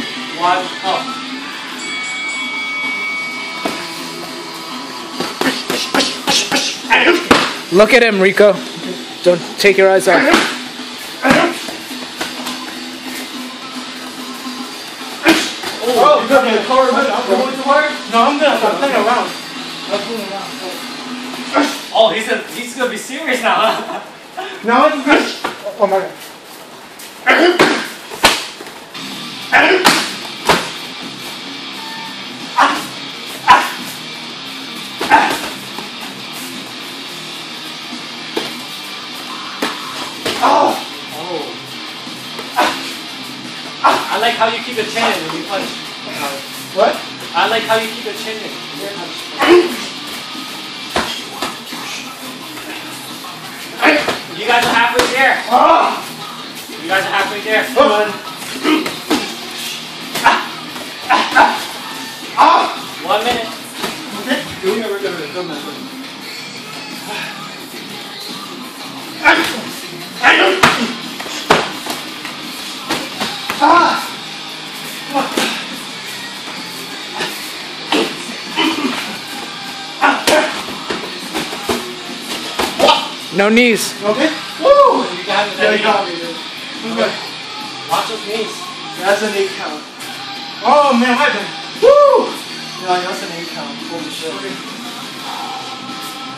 One, up. Look at him, Rico. Don't take your eyes off. Oh, you got the car running. I'm going to work? No, I'm gonna, I'm playing around. I'm playing around. Oh, he's, a, he's gonna be serious now, huh? Now I'm Oh my god. Oh. I like how you keep your chin in when you punch. What? I like how you keep your chin in. when you punch. You guys are halfway there. Oh. You guys are halfway there. Come on. One No knees. Okay? Woo! You got it. Yeah, you got me, dude. Okay. Watch those knees. That's an eight count. Oh man, my bad. Woo! Yeah, that's an eight count. Holy shit.